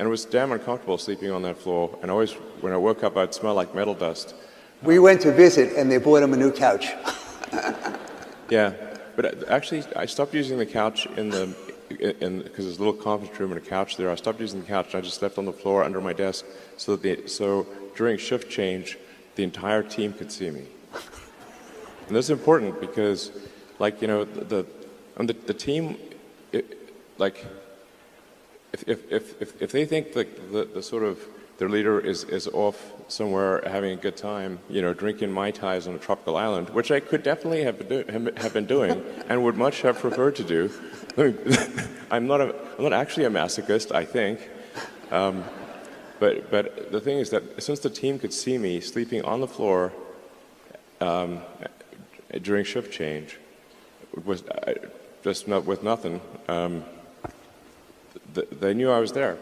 and it was damn uncomfortable sleeping on that floor. And always, when I woke up, I'd smell like metal dust. We went to visit, and they bought him a new couch. Yeah, but uh, actually, I stopped using the couch in the in because there's a little conference room and a couch there. I stopped using the couch and I just slept on the floor under my desk so that the, so during shift change, the entire team could see me. And that's important because, like you know, the the, and the, the team, it, like if, if, if, if, they think that the, the sort of their leader is, is off somewhere having a good time, you know, drinking Mai Tais on a tropical island, which I could definitely have do, have been doing and would much have preferred to do. I'm, not a, I'm not actually a masochist, I think. Um, but, but the thing is that since the team could see me sleeping on the floor um, during shift change, was just not, with nothing, um, they knew I was there.